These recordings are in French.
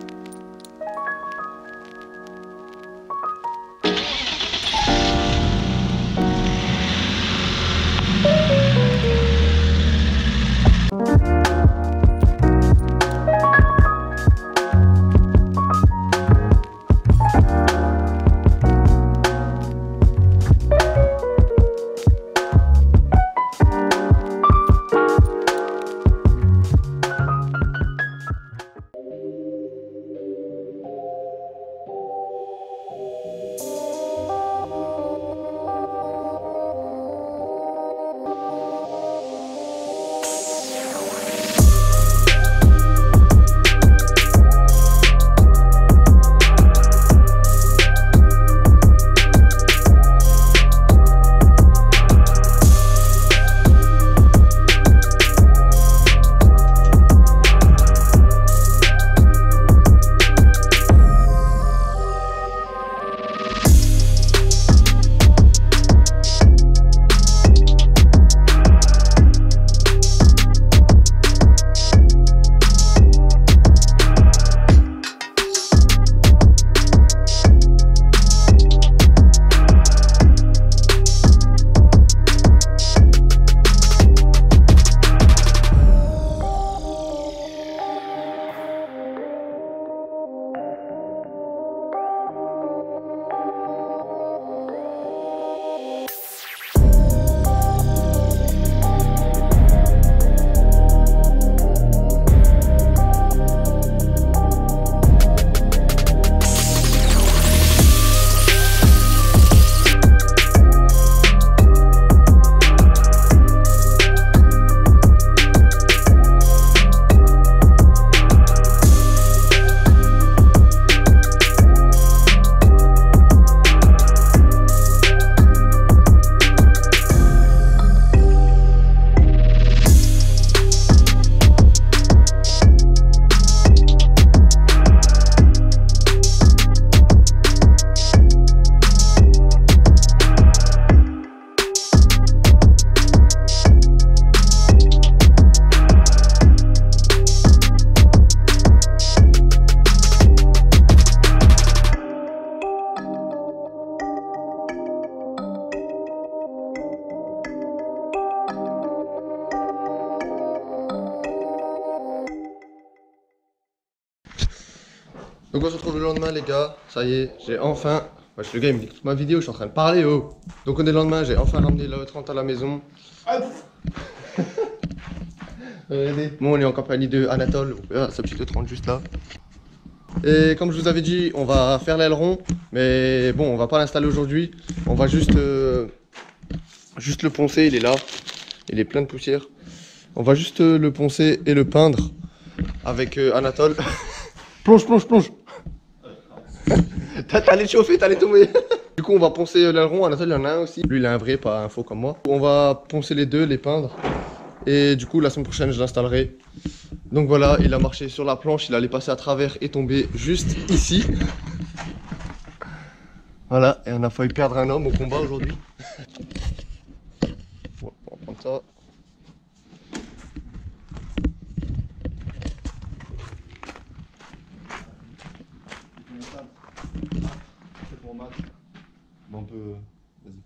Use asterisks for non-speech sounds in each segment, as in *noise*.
you Donc on se retrouve le lendemain les gars, ça y est, j'ai enfin... Wesh le gars il me dit toute ma vidéo, je suis en train de parler oh Donc on est le lendemain, j'ai enfin ramené la E30 à la maison. *laughs* Regardez. Bon on est en compagnie de Anatole, ah, sa petite E30 juste là. Et comme je vous avais dit, on va faire l'aileron, mais bon on va pas l'installer aujourd'hui. On va juste, euh, juste le poncer, il est là, il est plein de poussière. On va juste euh, le poncer et le peindre avec euh, Anatole. plonge, plonge, plonge T'allais chauffer, t'allais tomber. du coup, on va poncer l'aileron. Anatole, il y en a un aussi. Lui, il a un vrai, pas un faux comme moi. On va poncer les deux, les peindre. Et du coup, la semaine prochaine, je l'installerai. Donc voilà, il a marché sur la planche. Il allait passer à travers et tomber juste ici. Voilà, et on a failli perdre un homme au combat aujourd'hui. *laughs* on va prendre ça.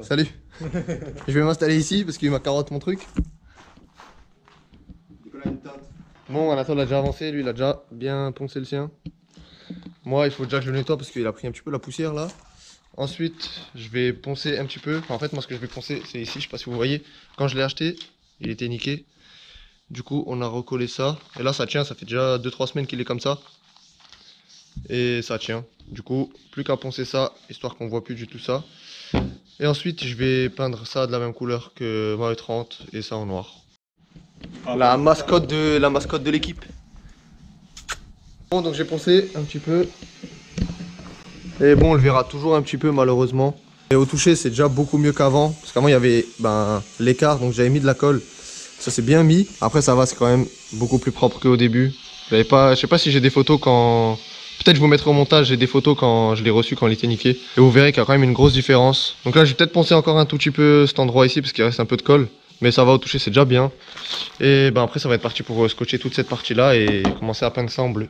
Salut *laughs* Je vais m'installer ici parce qu'il m'a carotte mon truc. Bon, Anatole a déjà avancé, lui il a déjà bien poncé le sien. Moi, il faut déjà que je le nettoie parce qu'il a pris un petit peu la poussière là. Ensuite, je vais poncer un petit peu. en fait, moi, ce que je vais poncer, c'est ici. Je sais pas si vous voyez. Quand je l'ai acheté, il était niqué. Du coup, on a recollé ça. Et là, ça tient. Ça fait déjà 2-3 semaines qu'il est comme ça. Et ça tient. Du coup, plus qu'à poncer ça, histoire qu'on voit plus du tout ça. Et ensuite, je vais peindre ça de la même couleur que ma E30 et ça en noir. La mascotte de la mascotte de l'équipe. Bon, donc j'ai poncé un petit peu. Et bon, on le verra toujours un petit peu malheureusement. Et au toucher, c'est déjà beaucoup mieux qu'avant. Parce qu'avant, il y avait ben, l'écart, donc j'avais mis de la colle. Ça s'est bien mis. Après, ça va, c'est quand même beaucoup plus propre qu'au début. Pas, je sais pas si j'ai des photos quand Peut-être je vous mettrai au montage, des photos quand je l'ai reçu, quand il était niqué. Et vous verrez qu'il y a quand même une grosse différence. Donc là, je vais peut-être poncer encore un tout petit peu cet endroit ici, parce qu'il reste un peu de colle. Mais ça va au toucher, c'est déjà bien. Et ben après, ça va être parti pour euh, scotcher toute cette partie-là et commencer à peindre ça en bleu.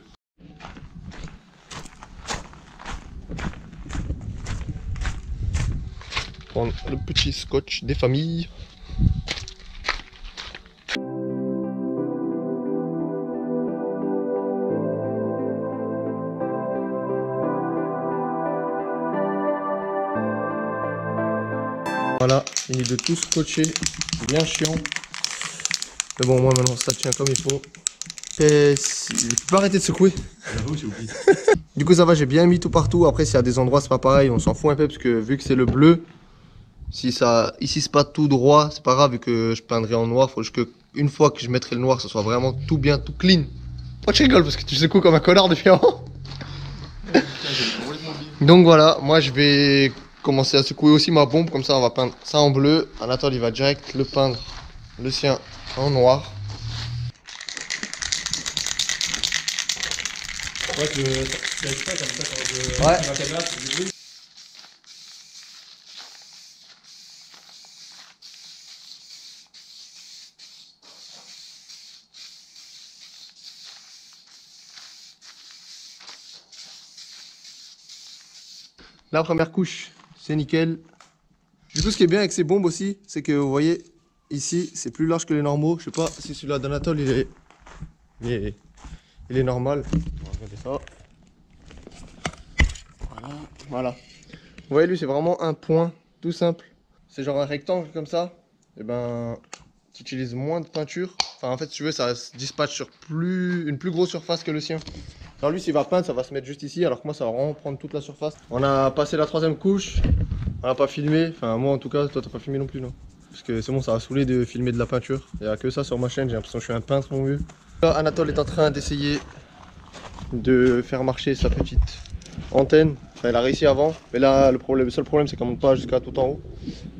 Prendre le petit scotch des familles. Voilà, il est de tout scotcher, bien chiant. Mais bon, moi maintenant ça tient comme il faut. Et si- il peut pas arrêter de secouer. *laughs* Du coup, ça va, j'ai bien mis tout partout. Après, s'il y a des endroits, c'est pas pareil, on s'en fout un peu parce que vu que c'est le bleu, si ça, ici c'est pas tout droit, c'est pas grave vu que je peindrai en noir. Faut juste que une fois que je mettrai le noir, ça soit vraiment tout bien, tout clean. Pourquoi tu rigoles parce que tu secoues comme un connard depuis avant. Donc voilà, moi je vais commencer à secouer aussi ma bombe, comme ça on va peindre ça en bleu. Anatole il va direct le peindre, le sien en noir. Ouais, que tu exprès comme ça quand je. Ouais. Ma caméra, c'est du bruit. La première couche, c'est nickel. Du coup, ce qui est bien avec ces bombes aussi, c'est que vous voyez, ici, c'est plus large que les normaux. Je sais pas si celui-là d'Anatole, il est... Il est... normal. Regarder ça. Voilà. Voilà. Vous voyez, lui, c'est vraiment un point, tout simple. C'est genre un rectangle comme ça. Et ben, tu utilises moins de peinture. Enfin, en fait, si tu veux, ça se dispatche sur plus... une plus grosse surface que le sien. Lui, s'il va peindre, ça va se mettre juste ici, alors que moi, ça va vraiment prendre toute la surface. On a passé la troisième couche, on n'a pas filmé. Enfin, moi en tout cas, toi, t'as pas filmé non plus, non Parce que c'est bon, ça va saouler de filmer de la peinture. Il n'y a que ça sur ma chaîne, j'ai l'impression que je suis un peintre, mon vieux. Là, Anatole est en train d'essayer de faire marcher sa petite antenne. Il a réussi avant, mais là, le, problème, le seul problème, c'est qu'on monte pas jusqu'à tout en haut.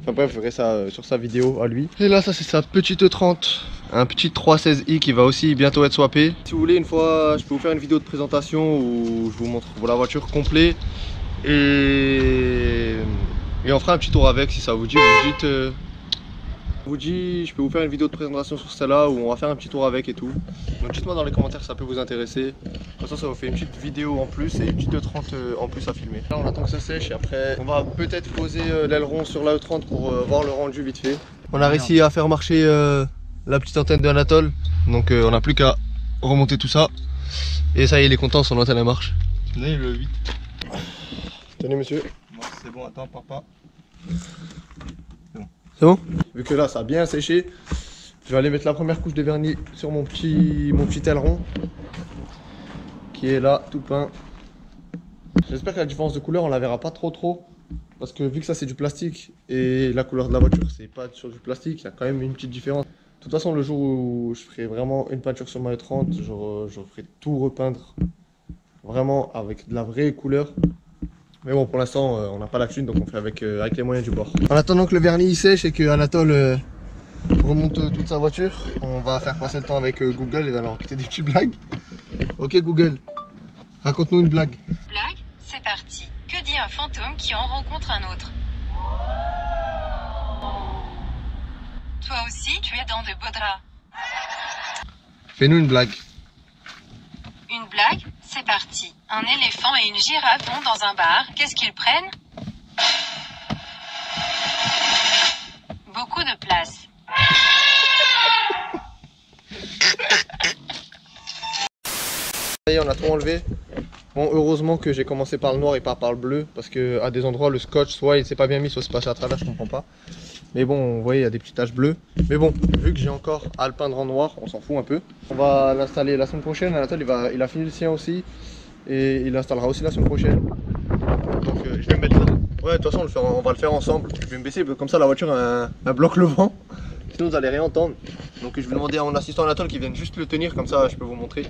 Enfin bref, je verrai ça euh, sur sa vidéo à lui. Et là, ça c'est sa petite 30, un petit 316i qui va aussi bientôt être swappé. Si vous voulez, une fois, je peux vous faire une vidéo de présentation où je vous montre la voiture complète. Et... et on fera un petit tour avec si ça vous dit. Vous dites... euh, vous dit, je peux vous faire une vidéo de présentation sur celle-là où on va faire un petit tour avec et tout. Donc dites-moi dans les commentaires si ça peut vous intéresser. Comme ça, ça vous fait une petite vidéo en plus et une petite E30 euh, en plus à filmer. Là, on attend que ça sèche et après, on va peut-être poser euh, l'aileron sur la E30 pour euh, voir le rendu vite fait. On a réussi à faire marcher euh, la petite antenne de Anatole. Donc, euh, on n'a plus qu'à remonter tout ça. Et ça y est, il est content, son antenne elle marche. Tenez le 8. Tenez, monsieur. Bon, c'est bon, attends, papa. C'est bon? Vu que là, ça a bien séché, je vais aller mettre la première couche de vernis sur mon petit, mon petit aileron. Qui est là, tout peint. J'espère que la différence de couleur, on la verra pas trop trop. Parce que vu que ça c'est du plastique et la couleur de la voiture c'est pas sur du plastique, il y a quand même une petite différence. De toute façon, le jour où je ferai vraiment une peinture sur ma E30, je, ferai tout repeindre vraiment avec de la vraie couleur. Mais bon, pour l'instant, euh, on n'a pas la thune, donc on fait avec, euh, avec les moyens du bord. En attendant que le vernis sèche et que Anatole euh, remonte toute sa voiture, on va faire passer le temps avec Google et va leur raconter des petites blagues. Ok Google, raconte-nous une blague. Blague, c'est parti. Que dit un fantôme qui en rencontre un autre? Aussi, tu es dans de beaux draps. Fais-nous une blague. Une blague, c'est parti. Un éléphant et une girafe vont dans un bar. Qu'est-ce qu'ils prennent? Beaucoup de place. Ça y est, on a tout enlevé. Bon, heureusement que j'ai commencé par le noir et pas par le bleu, parce que à des endroits, le scotch, soit il s'est pas bien mis, soit c'est passé à travers, je comprends pas. Mais bon, vous voyez, il y a des petites taches bleues. Mais bon, vu que j'ai encore à le peindre noir, on s'en fout un peu. On va l'installer la semaine prochaine. Anatole, il, va, a fini le sien aussi. Et il l'installera aussi la semaine prochaine. Donc euh, je vais me mettre là. Ouais, de toute façon, on, va le faire ensemble. Je vais me baisser, comme ça la voiture un, bloc le vent. Sinon, vous allez rien entendre. Donc je vais demander à mon assistant Anatole qui vienne juste le tenir, comme ça je peux vous montrer.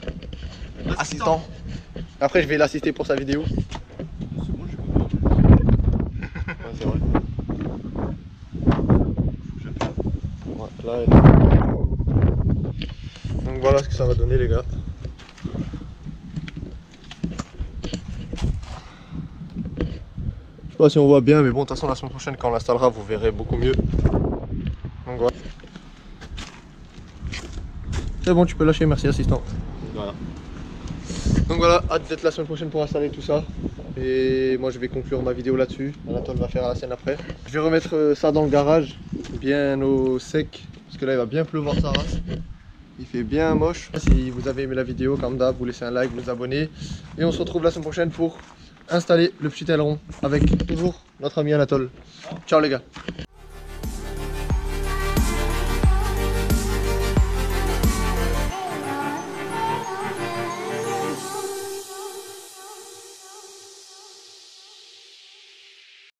Assistant. Après, je vais l'assister pour sa vidéo. C'est bon, j'ai compris. Ouais, c'est vrai. Là, Donc voilà ce que ça va donner, les gars. Je sais pas si on voit bien, mais bon, de toute façon, la semaine prochaine, quand on l'installera, vous verrez beaucoup mieux. Donc voilà. C'est bon, tu peux lâcher, merci assistant. Voilà. Donc voilà, hâte d'être la semaine prochaine pour installer tout ça. Et moi je vais conclure ma vidéo là-dessus. Anatole va faire la scène après. Je vais remettre euh, ça dans le garage, bien au sec, là il va bien pleuvoir sa race. Il fait bien moche. Si vous avez aimé la vidéo, comme d'hab, vous laissez un like, vous abonnez. Et on se retrouve la semaine prochaine pour installer le petit aileron avec toujours notre ami Anatole. Ciao les gars